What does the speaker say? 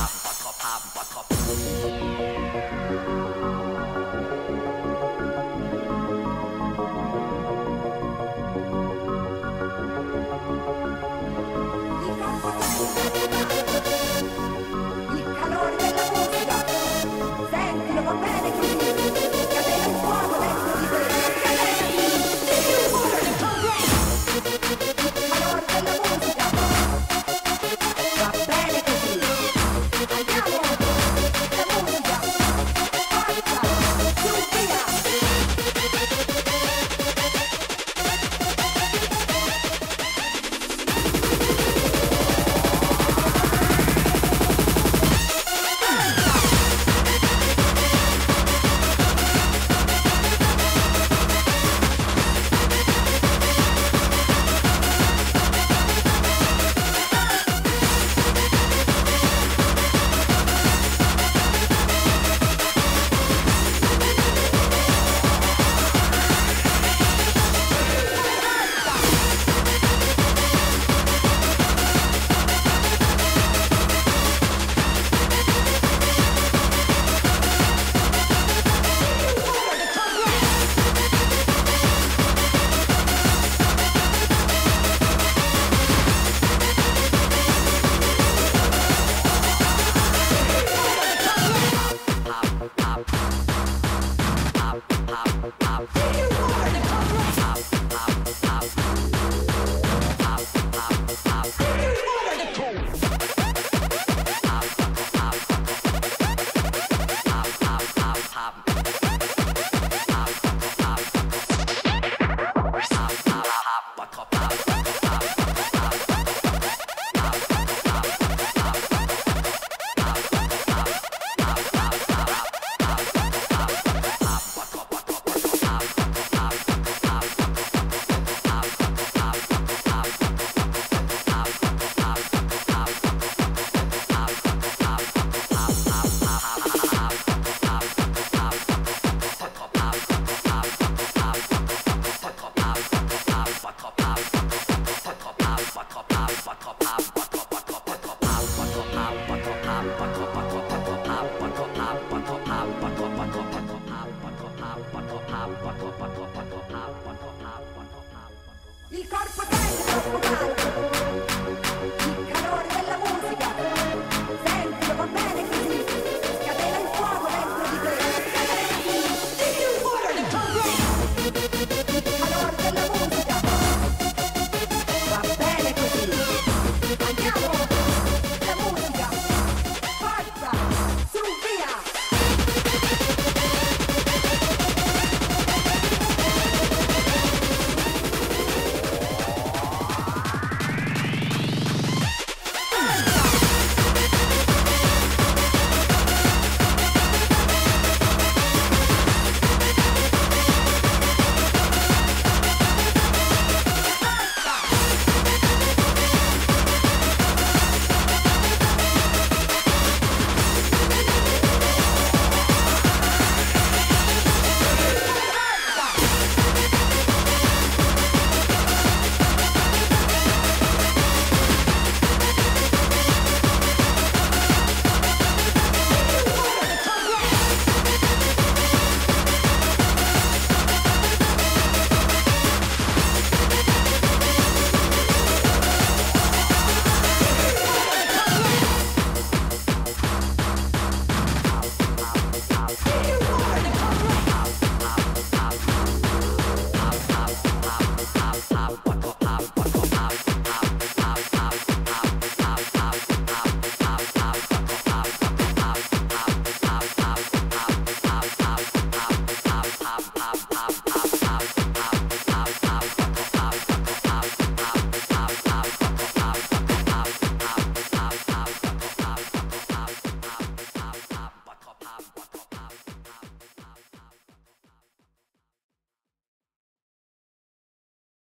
haben, Bottrop haben, Bottrop.